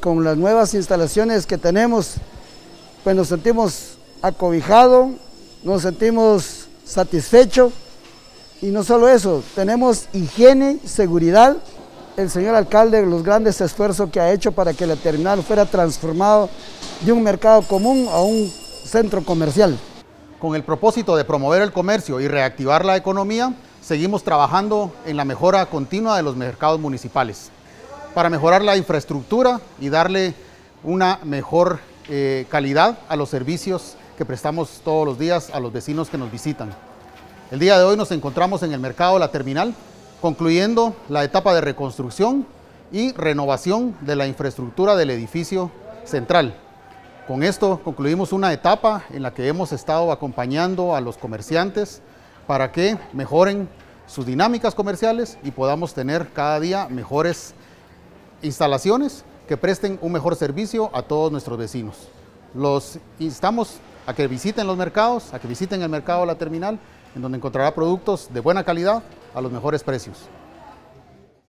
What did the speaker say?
con las nuevas instalaciones que tenemos, pues nos sentimos acobijados, nos sentimos satisfechos y no solo eso, tenemos higiene, seguridad. El señor alcalde, los grandes esfuerzos que ha hecho para que la terminal fuera transformado de un mercado común a un centro comercial. Con el propósito de promover el comercio y reactivar la economía, seguimos trabajando en la mejora continua de los mercados municipales para mejorar la infraestructura y darle una mejor eh, calidad a los servicios que prestamos todos los días a los vecinos que nos visitan. El día de hoy nos encontramos en el mercado La Terminal, concluyendo la etapa de reconstrucción y renovación de la infraestructura del edificio central. Con esto concluimos una etapa en la que hemos estado acompañando a los comerciantes para que mejoren sus dinámicas comerciales y podamos tener cada día mejores instalaciones que presten un mejor servicio a todos nuestros vecinos. Los instamos a que visiten los mercados, a que visiten el mercado La Terminal, en donde encontrará productos de buena calidad a los mejores precios.